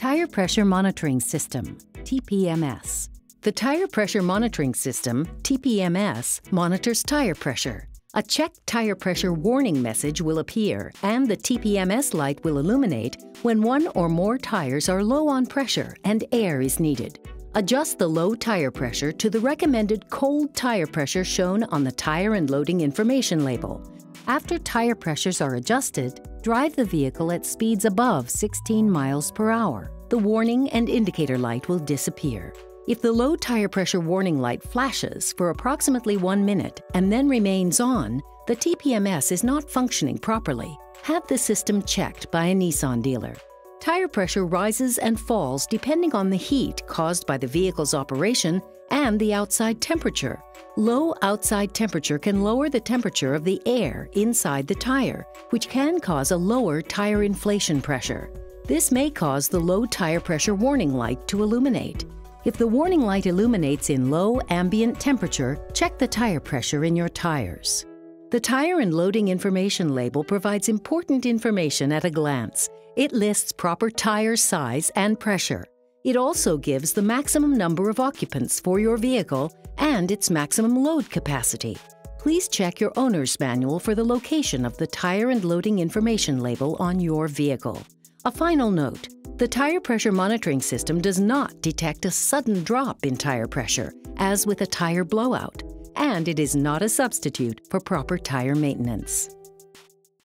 Tire Pressure Monitoring System, TPMS. The Tire Pressure Monitoring System, TPMS, monitors tire pressure. A check tire pressure warning message will appear, and the TPMS light will illuminate when one or more tires are low on pressure and air is needed. Adjust the low tire pressure to the recommended cold tire pressure shown on the tire and loading information label. After tire pressures are adjusted, drive the vehicle at speeds above 16 miles per hour. The warning and indicator light will disappear. If the low tire pressure warning light flashes for approximately one minute and then remains on, the TPMS is not functioning properly. Have the system checked by a Nissan dealer. Tire pressure rises and falls depending on the heat caused by the vehicle's operation and the outside temperature. Low outside temperature can lower the temperature of the air inside the tire, which can cause a lower tire inflation pressure. This may cause the low tire pressure warning light to illuminate. If the warning light illuminates in low ambient temperature, check the tire pressure in your tires. The tire and loading information label provides important information at a glance. It lists proper tire size and pressure. It also gives the maximum number of occupants for your vehicle and its maximum load capacity. Please check your owner's manual for the location of the tire and loading information label on your vehicle. A final note the tire pressure monitoring system does not detect a sudden drop in tire pressure, as with a tire blowout, and it is not a substitute for proper tire maintenance.